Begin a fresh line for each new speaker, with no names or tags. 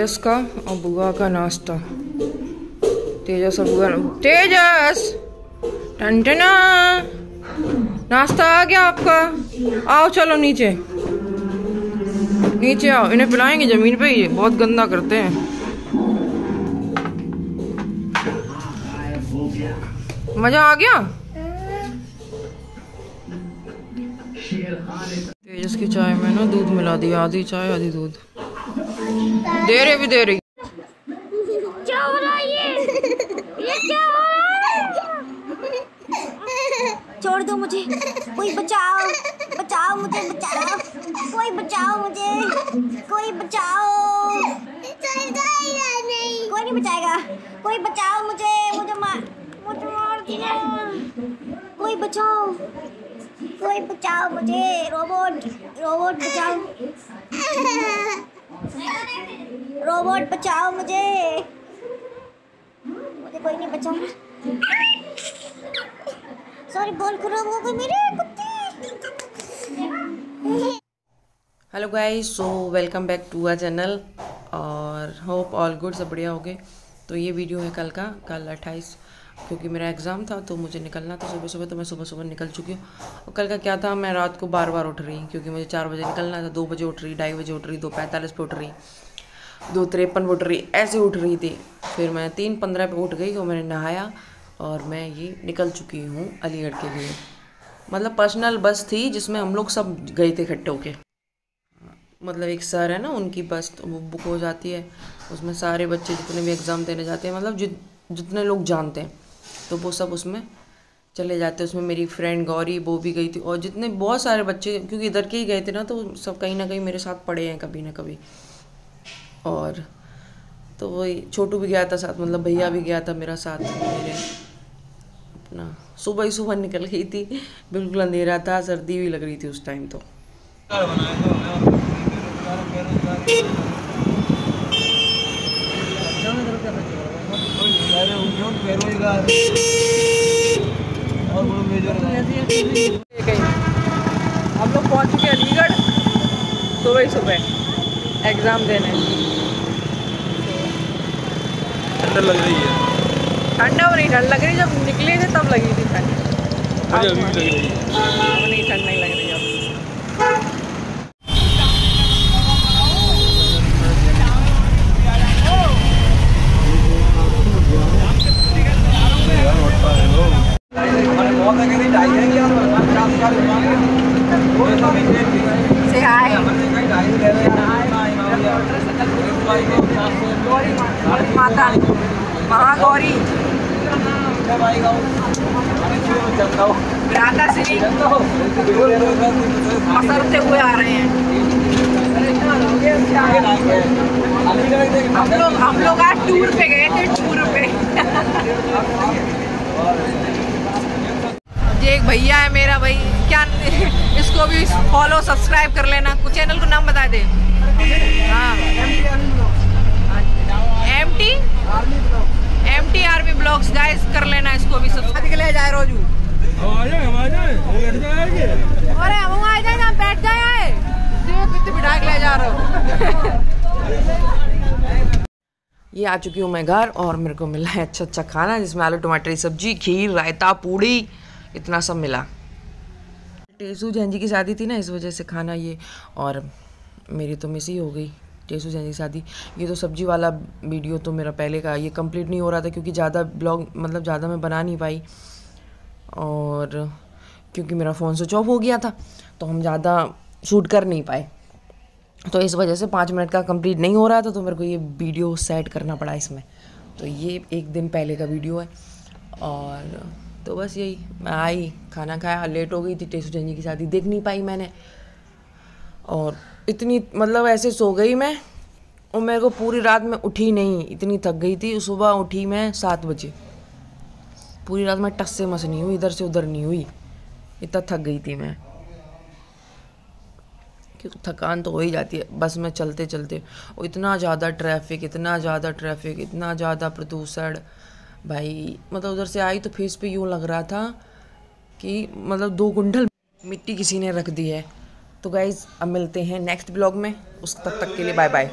तेजस का और बुआ का नाश्ता। तेजस और बुआ तेजस! टंटना! नाश्ता आ गया आपका। आओ चलो नीचे। नीचे आओ। इन्हें पिलाएँगे ज़मीन पे, ये बहुत गंदा करते हैं। मज़ा आ गया? तेजस की चाय में ना दूध मिला दिया, आधी चाय, आधी दूध। दे रहे भी दे रही।
क्या हो रहा ये? ये क्या हो रहा छोड़ दो मुझे। कोई बचाओ। बचाओ मुझे, बचाओ। कोई बचाओ मुझे। कोई बचाओ। कोई नहीं बचाएगा। कोई बचाओ मुझे। मुझे मार मुझे मार कोई बचाओ। कोई बचाओ मुझे। रोबोट रोबोट बचाओ। रोबोट बचाओ मुझे। मुझे कोई नहीं बचा सॉरी बॉल खराब हो गई मेरे, कुत्ते।
Hello guys so welcome back to our channel और होप ऑल गुड सब बढ़िया हो गए तो ये वीडियो है कल का, कल अट्ठाईस, क्योंकि मेरा एग्ज़ाम था तो मुझे निकलना था सुबह सुबह तो मैं सुबह सुबह निकल चुकी हूँ। और कल का क्या था, मैं रात को बार बार उठ रही, क्योंकि मुझे चार बजे निकलना था, दो बजे उठ रही, ढाई बजे उठ रही, दो पैंतालीस पे उठ रही, दो तिरपन उठ रही, ऐसे उठ रही थी। फिर मैं तीन पंद्रह पे उठ गई और मैंने नहाया और मैं ये निकल चुकी हूँ अलीगढ़ के लिए। मतलब पर्सनल बस थी जिसमें हम लोग सब गए थे इकट्ठे होके। मतलब एक सर है ना, उनकी बस तो वो बुक हो जाती है। उसमें सारे बच्चे जितने भी एग्ज़ाम देने जाते हैं मतलब जित, जितने लोग जानते हैं तो वो सब उसमें चले जाते हैं। उसमें मेरी फ्रेंड गौरी, वो भी गई थी। और जितने बहुत सारे बच्चे, क्योंकि इधर के ही गए थे ना तो सब कहीं ना कहीं मेरे साथ पढ़े हैं कभी ना कभी। और तो वही, छोटू भी गया था साथ मतलब भैया भी गया था मेरा साथ मेरे। अपना सुबह ही सुबह निकल गई थी। बिल्कुल अंधेरा था, सर्दी भी लग रही थी उस टाइम तो। हम लोग पहुँच चुके हैं अलीगढ़ सुबह ही सुबह एग्ज़ाम देने
ठंड लग रही है।
ठंडा और नहीं ठंड लग रही जब निकले थे तब लगी थी ठंड।
अभी भी लग रही है।
अब नहीं ठंड नहीं लग रही अब से हाय माता, महागौरी। भ्राता श्री। मसरते हुए आ रहे हैं। हम लोग हम लोग आज टूर पे गए थे, टूर पे। ये एक भैया है मेरा भाई। क्या इसको भी फॉलो सब्सक्राइब कर लेना। कुछ चैनल को नाम बता दे। हाँ। M T M T R B blogs guys कर लेना इसको भी सब्सक्राइब के लिए जाए रोजू। अरे हम आ जाए ना बैठ जाए। बिठा के ले जा रहे हो। ये आ चुकी हूँ मैं घर और मेरे को मिला है अच्छा अच्छा खाना जिसमें आलू टमाटर की सब्ज़ी खीर रायता पूड़ी इतना सब मिला। टेसू जैन जी की शादी थी ना इस वजह से खाना ये, और मेरी तो मिस ही हो गई, टेसू जैन की शादी। ये तो सब्ज़ी वाला वीडियो तो मेरा पहले का, ये कंप्लीट नहीं हो रहा था क्योंकि ज़्यादा ब्लॉग मतलब ज़्यादा मैं बना नहीं पाई। और क्योंकि मेरा फ़ोन स्विच ऑफ़ हो गया था तो हम ज़्यादा शूट कर नहीं पाए। तो इस वजह से पाँच मिनट का कंप्लीट नहीं हो रहा था तो मेरे को ये वीडियो सेट करना पड़ा इसमें। तो ये एक दिन पहले का वीडियो है, और तो बस यही। मैं आई, खाना खाया लेट हो गई थी, टेसू चंजी की शादी, देख नहीं पाई मैंने। और इतनी मतलब ऐसे सो गई मैं, और मेरे को पूरी रात में उठी नहीं, इतनी थक गई थी, सुबह उठी मैं सात बजे। पूरी रात में टस से मस नहीं हुई, इधर से उधर नहीं हुई, इतना थक गई थी मैं। क्योंकि थकान तो हो ही जाती है, बस में चलते चलते और इतना ज़्यादा ट्रैफ़िक इतना ज़्यादा ट्रैफ़िक इतना ज़्यादा प्रदूषण भाई मतलब उधर से आई तो फेस पे यूँ लग रहा था कि मतलब दो कुंडल मिट्टी किसी ने रख दी है। तो गाइज़ अब मिलते हैं नेक्स्ट ब्लॉग में। उस तब तक के लिए बाय बाय